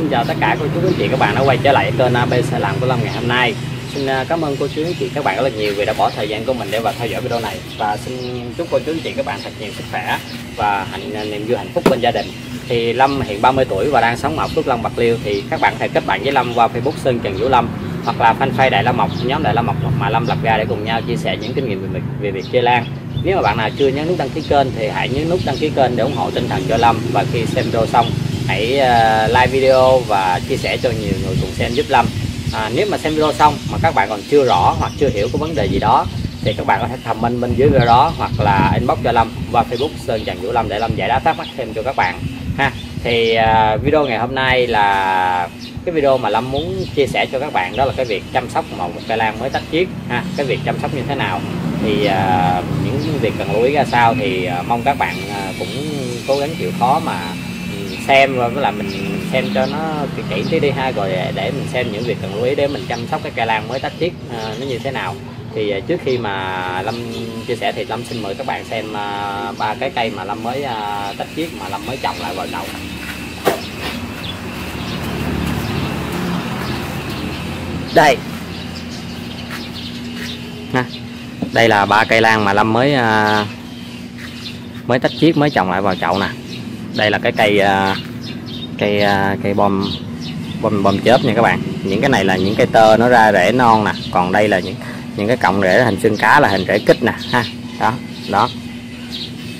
xin chào tất cả cô chú anh chị các bạn đã quay trở lại kênh ABC làm của Lâm ngày hôm nay. Xin à, cảm ơn cô chú anh chị các bạn rất là nhiều vì đã bỏ thời gian của mình để vào theo dõi video này. Và xin chúc cô chú anh chị các bạn thật nhiều sức khỏe và hạnh à, niềm vui hạnh phúc bên gia đình. Thì Lâm hiện 30 tuổi và đang sống ở Phước Long Bạc Liêu. Thì các bạn có thể kết bạn với Lâm qua Facebook Sơn Trần Vũ Lâm hoặc là fanpage Đại La Mộc nhóm Đại La Mộc mà Lâm lập ra để cùng nhau chia sẻ những kinh nghiệm về việc, về việc chơi lan nếu mà bạn nào chưa nhấn nút đăng ký kênh thì hãy nhấn nút đăng ký kênh để ủng hộ tinh thần cho Lâm. Và khi xem video xong hãy ờ, like video và chia sẻ cho nhiều người cùng xem giúp Lâm. À, nếu mà xem video xong mà các bạn còn chưa rõ hoặc chưa hiểu có vấn đề gì đó thì các bạn có thể comment bên dưới video đó hoặc là inbox cho Lâm qua Facebook Sơn Trần Vũ Lâm để Lâm giải đáp thắc mắc thêm cho các bạn ha. Thì uh, video ngày hôm nay là cái video mà Lâm muốn chia sẻ cho các bạn đó là cái việc chăm sóc một cây lan mới tách chiết ha. Cái việc chăm sóc như thế nào? Thì à, những việc cần lưu ý ra sao thì à, mong các bạn à, cũng cố gắng chịu khó mà ừ, xem và là mình xem cho nó kỹ kỹ tí đi ha. Rồi để mình xem những việc cần lưu ý để mình chăm sóc cái cây lan mới tách chiết à, nó như thế nào. Thì à, trước khi mà Lâm chia sẻ thì Lâm xin mời các bạn xem ba ba cái cây mà Lâm mới à, tách chiết mà Lâm mới trồng lại vào đầu. Đây. Nè đây là ba cây lan mà lâm mới à, mới tách chiết mới trồng lại vào chậu nè. Đây là cái cây à, cây à, cây bom bom bom chớp nha các bạn. Những cái này là những cây tơ nó ra rễ non nè. Còn đây là những những cái cọng rễ hình xương cá là hình rễ kích nè, ha. Đó đó.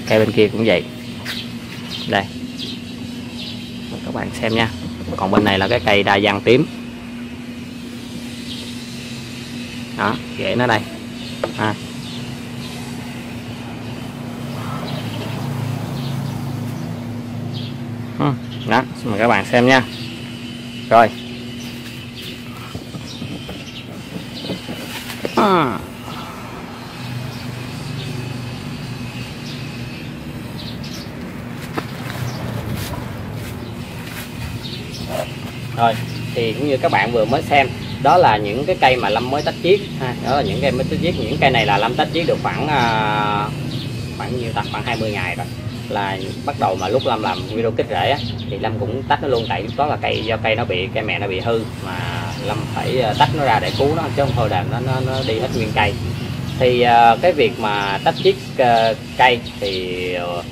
Cây bên kia cũng vậy. Đây. Các bạn xem nha. Còn bên này là cái cây đa văn tím. Đó, rễ nó đây à. đó, xin mời các bạn xem nha rồi à. rồi, thì cũng như các bạn vừa mới xem đó là những cái cây mà lâm mới tách chiết ha. Đó là những cây mới tách chiết. Những cây này là lâm tách chiết được khoảng uh, khoảng nhiêu ta? Khoảng 20 ngày rồi. Là bắt đầu mà lúc lâm làm video kích rễ á, thì lâm cũng tách nó luôn. Tại đó là cây do cây nó bị cây mẹ nó bị hư mà lâm phải à, tách nó ra để cứu nó chứ không thôi là nó nó, nó đi hết nguyên cây. Thì uh, cái việc mà tách chiết uh, cây thì uh,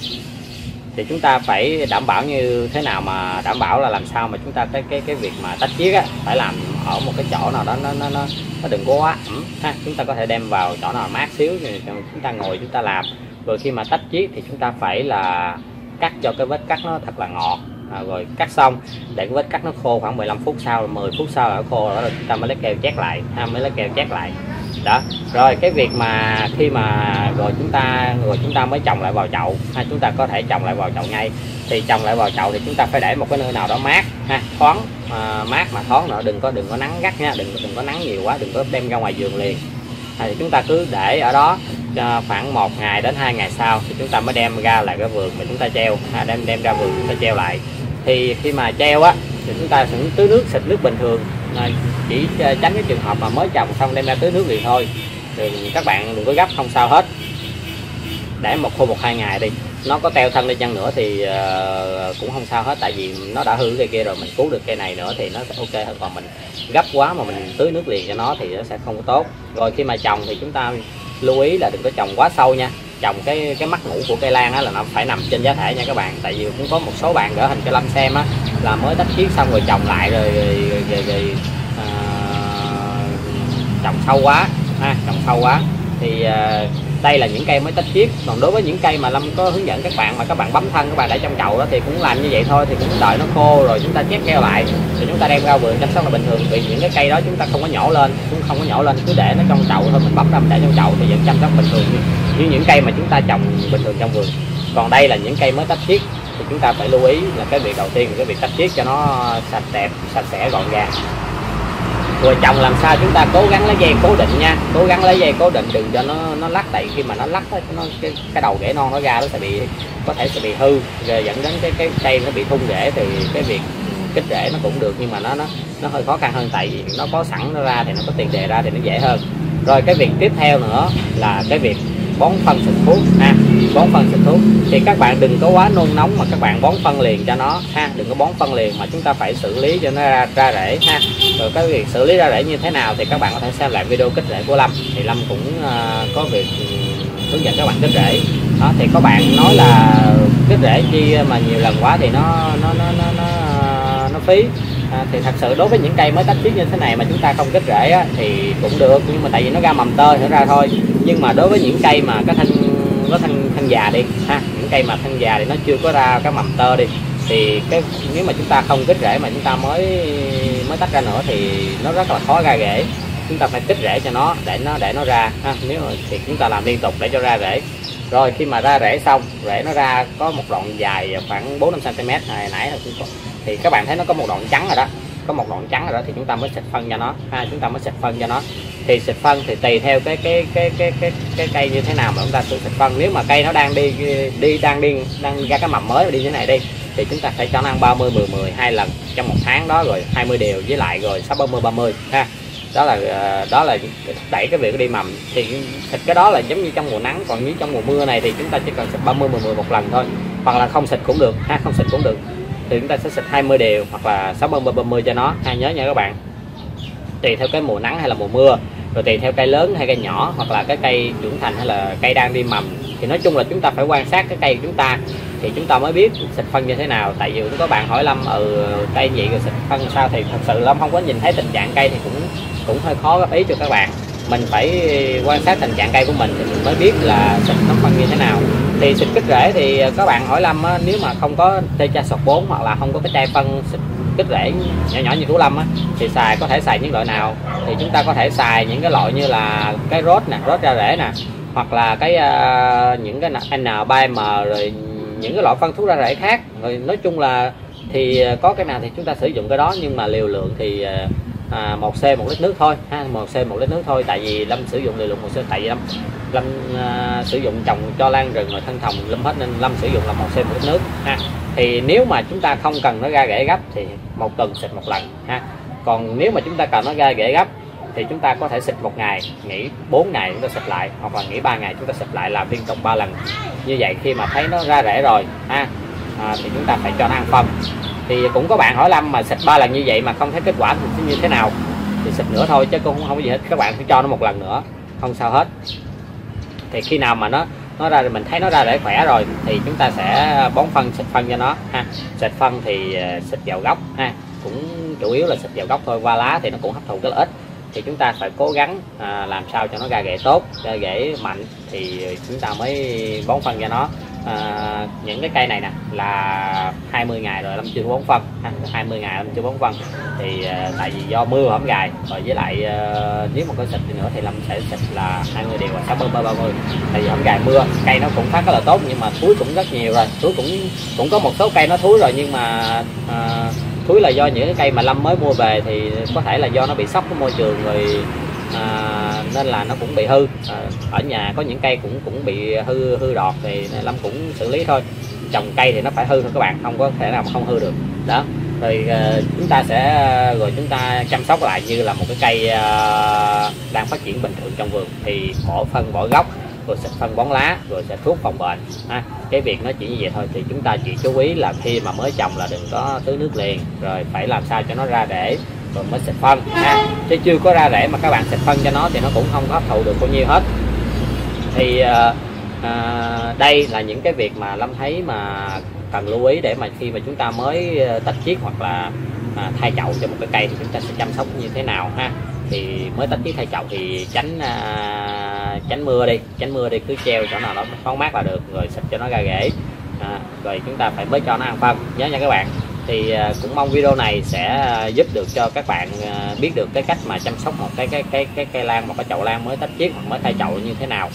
thì chúng ta phải đảm bảo như thế nào mà đảm bảo là làm sao mà chúng ta cái cái cái việc mà tách chiết á phải làm ở một cái chỗ nào đó nó nó nó, nó đừng có quá ẩm ha. Chúng ta có thể đem vào chỗ nào mát xíu thì chúng ta ngồi chúng ta làm. Rồi khi mà tách chiết thì chúng ta phải là cắt cho cái vết cắt nó thật là ngọt. À, rồi cắt xong để cái vết cắt nó khô khoảng 15 phút sau 10 phút sau là nó khô đó là chúng ta mới lấy keo chét lại ha mới lấy keo chét lại đó. Rồi cái việc mà khi mà rồi chúng ta rồi chúng ta mới trồng lại vào chậu ha chúng ta có thể trồng lại vào chậu ngay. Thì trồng lại vào chậu thì chúng ta phải để một cái nơi nào đó mát ha thoáng à, mát mà thoáng nữa. Đừng có đừng có nắng gắt nha đừng đừng có nắng nhiều quá đừng có đem ra ngoài giường liền. Thì chúng ta cứ để ở đó à, khoảng một ngày đến hai ngày sau thì chúng ta mới đem ra lại cái vườn mà chúng ta treo ha, đem đem ra vườn chúng ta treo lại. Thì khi mà treo á thì chúng ta sẽ tưới nước xịt nước bình thường chỉ ờ, tránh cái trường hợp mà mới trồng xong đem ra tưới nước liền thôi. Thì các bạn đừng có gấp không sao hết. Để một khô một hai ngày đi. Nó có teo thân lên chăng nữa thì uh, cũng không sao hết tại vì nó đã hư cây kia rồi mình cứu được cây này nữa thì nó sẽ ok hơn. Còn mình gấp quá mà mình tưới nước liền cho nó thì nó sẽ không có tốt. Rồi khi mà trồng thì chúng ta lưu ý là đừng có trồng quá sâu nha trồng cái cái mắt ngủ của cây lan á là nó phải nằm trên giá thể nha các bạn. Tại vì cũng có một số bạn gỡ hình cho lâm xem á là mới tách chiết xong rồi trồng lại rồi rồi, rồi, rồi, rồi à, trồng sâu quá ha trồng sâu quá. Thì à, đây là những cây mới tách chiết còn đối với những cây mà lâm có hướng dẫn các bạn mà các bạn bấm thân các bạn để trong chậu đó thì cũng làm như vậy thôi thì cũng đợi nó khô rồi chúng ta chép keo lại. Thì chúng ta đem ra vườn chăm sóc là bình thường vì những cái cây đó chúng ta không có nhổ lên cũng không có nhổ lên cứ để nó trong chậu thôi mình bấm ra mình để trong chậu thì vẫn chăm sóc bình thường như, những cây mà chúng ta trồng bình thường trong vườn. Còn đây là những cây mới tách chiết thì chúng ta phải lưu ý là cái việc đầu tiên là cái việc tách chiết cho nó sạch đẹp sạch sẽ gọn gàng. Rồi trồng làm sao chúng ta cố gắng lấy dây cố định nha. Cố gắng lấy dây cố định đừng cho nó nó lắc tại khi mà nó lắc nó cái, cái đầu rễ non nó ra nó sẽ bị có thể sẽ bị hư. Rồi dẫn đến cái cái cây nó bị thung rễ thì cái việc kích rễ nó cũng được nhưng mà nó nó nó hơi khó khăn hơn tại vì nó có sẵn nó ra thì nó có tiền đề ra thì nó dễ hơn. Rồi cái việc tiếp theo nữa là cái việc bón phân xịt thuốc. Ha bón phân xịt thuốc. Thì các bạn đừng có quá nôn nóng mà các bạn bón phân liền cho nó. Ha đừng có bón phân liền mà chúng ta phải xử lý cho nó ra, ra rễ ha. Rồi cái việc xử lý ra rễ như thế nào thì các bạn có thể xem lại video kích rễ của Lâm. Thì Lâm cũng uh, có việc hướng dẫn các bạn kích rễ. Đó thì có bạn nói là kích rễ chi mà nhiều lần quá thì nó nó nó nó nó, nó phí. À, thì thật sự đối với những cây mới tách chiết như thế này mà chúng ta không kích rễ á, thì cũng được nhưng mà tại vì nó ra mầm tơi nữa ra thôi nhưng mà đối với những cây mà cái thân có thân thân già đi, ha, những cây mà thân già thì nó chưa có ra cái mầm tơ đi, thì cái, nếu mà chúng ta không kích rễ mà chúng ta mới mới tách ra nữa thì nó rất là khó ra rễ. Chúng ta phải kích rễ cho nó để nó để nó ra, ha, nếu mà thì chúng ta làm liên tục để cho ra rễ. Rồi khi mà ra rễ xong, rễ nó ra có một đoạn dài khoảng 4 5 cm hồi nãy thì các bạn thấy nó có một đoạn trắng rồi đó có một đoạn trắng rồi đó thì chúng ta mới xịt phân cho nó. Ha, chúng ta mới xịt phân cho nó. Thì xịt phân thì tùy theo cái cái cái cái cái cái cây như thế nào mà chúng ta sử xịt phân. Nếu mà cây nó đang đi đi, đang đi, đang ra cái mầm mới đi như thế này đi, thì chúng ta phải cho nó ăn 30 10 10 hai lần trong một tháng đó rồi 20 đều với lại rồi 6 30 30 ha. Đó là ờ, đó là đẩy cái việc đi mầm. Thì xịt cái đó là giống như trong mùa nắng, còn như trong mùa mưa này thì chúng ta chỉ cần xịt 30 10 10 một lần thôi, hoặc là không xịt cũng được, ha, không xịt cũng được thì chúng ta sẽ xịt 20 đều hoặc là 60 30 30 cho nó. Ha nhớ nha các bạn. Tùy theo cái mùa nắng hay là mùa mưa, rồi tùy theo cây lớn hay cây nhỏ, hoặc là cái cây trưởng thành hay là cây đang đi mầm. Thì nói chung là chúng ta phải quan sát cái cây của chúng ta. Thì chúng ta mới biết xịt phân như thế nào. Tại vì có bạn hỏi lâm ừ cây gì rồi xịt phân sao? Thì thật sự lâm không có nhìn thấy tình trạng cây thì cũng cũng hơi khó góp ý cho các bạn mình phải quan sát tình trạng cây của mình thì mình mới biết là xịt nó phân như thế nào. Thì xịt kích rễ thì các bạn hỏi lâm á, nếu mà không có tê cha sọt 4 hoặc là không có cái chai phân xịt kích rễ nhỏ nhỏ như của lâm á, thì xài có thể xài những loại nào? Thì chúng ta có thể xài những cái loại như là cái rốt nè rốt ra rễ nè hoặc là cái uh, những cái n 3 m rồi những cái loại phân thuốc ra rễ khác. Rồi nói chung là thì có cái nào thì chúng ta sử dụng cái đó nhưng mà liều lượng thì à, à, 1C một lít nước thôi ha 1C một lít nước thôi. Tại vì Lâm sử dụng liều lượng 1C tại vì Lâm Lâm à, sử dụng trồng cho lan rừng rồi thân thòng Lâm hết nên Lâm sử dụng là 1C một lít nước ha. Thì nếu mà chúng ta không cần nó ra rễ gấp thì một tuần xịt một lần ha. Còn nếu mà chúng ta cần nó ra rễ gấp thì chúng ta có thể xịt một ngày nghỉ 4 ngày chúng ta xịt lại hoặc là nghỉ 3 ngày chúng ta xịt lại làm liên tục 3 lần. Như vậy khi mà thấy nó ra rễ rồi ha à, thì chúng ta phải cho nó ăn phân thì cũng có bạn hỏi lâm mà xịt ba lần như vậy mà không thấy kết quả thì như thế nào? Thì xịt nữa thôi chứ cũng không, không có gì hết. Các bạn cứ cho nó một lần nữa không sao hết. Thì khi nào mà nó nó ra mình thấy nó ra để khỏe rồi thì chúng ta sẽ bón phân xịt phân cho nó ha. Xịt phân thì ờ, xịt vào gốc ha. Cũng chủ yếu là xịt vào gốc thôi qua lá thì nó cũng hấp thụ rất là ít. Thì chúng ta phải cố gắng à, làm sao cho nó ra rễ tốt ra rễ mạnh thì chúng ta mới bón phân cho nó à, những cái cây này nè là 20 ngày rồi lâm chưa bón phân. 20 ngày lâm chưa bón phân. Thì à, tại vì do mưa không gài rồi với lại à, nếu mà có xịt thì nữa thì lâm sẽ xịt là 20 điều và 60 30 tại vì không gài mưa cây nó cũng phát rất là tốt nhưng mà thúi cũng rất nhiều rồi. Thúi cũng cũng có một số cây nó thúi rồi nhưng mà à, thúi là do những cái cây mà lâm mới mua về thì có thể là do nó bị sốc cái môi trường rồi à, nên là nó cũng bị hư. À, ở nhà có những cây cũng cũng bị hư hư đọt thì lâm cũng xử lý thôi. Trồng cây thì nó phải hư thôi các bạn không có thể nào mà không hư được. Đó rồi uh, chúng ta sẽ ờ, rồi chúng ta chăm sóc lại như là một cái cây uh, đang phát triển bình thường trong vườn. Thì bỏ phân bỏ gốc rồi xịt phân bón lá rồi sẽ thuốc phòng bệnh. Ha cái việc nó chỉ như vậy thôi thì chúng ta chỉ chú ý là khi mà mới trồng là đừng có tưới nước liền rồi phải làm sao cho nó ra để rồi mới xịt phân ha. Chứ chưa có ra rễ mà các bạn xịt phân cho nó thì nó cũng không có hấp thụ được bao nhiêu hết. Thì à, à, đây là những cái việc mà lâm thấy mà cần lưu ý để mà khi mà chúng ta mới ờ, tách chiết hoặc là à, thay chậu cho một cái cây thì chúng ta sẽ chăm sóc như thế nào ha. Thì mới tách chiết thay chậu thì tránh à, tránh mưa đi tránh mưa đi cứ treo chỗ nào nó thoáng mát là được rồi xịt cho nó ra rễ. À, rồi chúng ta phải mới cho nó ăn phân. Nhớ nha các bạn thì à, cũng mong video này sẽ à, giúp được cho các bạn à, biết được cái cách mà chăm sóc một cái cái cái cái cây lan một cái chậu lan mới tách chiết hoặc mới thay chậu như thế nào.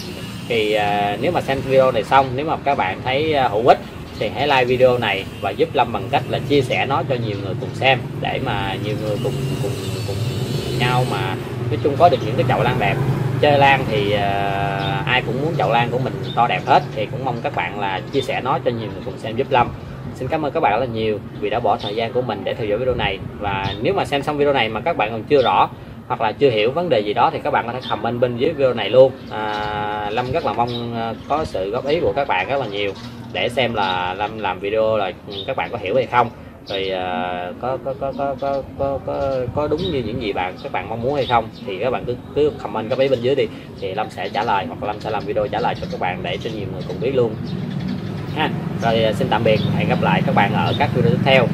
Thì nếu mà xem video này xong nếu mà các bạn thấy hữu ích thì hãy like video này và giúp Lâm bằng cách là chia sẻ nó cho nhiều người cùng xem để mà nhiều người cùng cùng cùng nhau mà nói chung có được những cái chậu lan đẹp. Chơi lan thì uh, ai cũng muốn chậu lan của mình to đẹp hết thì cũng mong các bạn là chia sẻ nó cho nhiều người cùng xem giúp Lâm. Xin cảm ơn các bạn rất là nhiều vì đã bỏ thời gian của mình để theo dõi video này. Và nếu mà xem xong video này mà các bạn còn chưa rõ hoặc là chưa hiểu vấn đề gì đó thì các bạn có thể comment bên dưới video này luôn. À, Lâm rất là mong à, có sự góp ý của các bạn rất là nhiều để xem là Lâm làm video là ừ, các bạn có hiểu hay không. Rồi à, có, có, có, có, có, có, có, có đúng như những gì bạn các bạn mong muốn hay không thì các bạn cứ cứ comment góp ý bên dưới đi. Thì Lâm sẽ trả lời hoặc Lâm sẽ làm video trả lời cho các bạn để cho nhiều người cùng biết luôn ha. Rồi à, xin tạm biệt, hẹn gặp lại các bạn ở các video tiếp theo.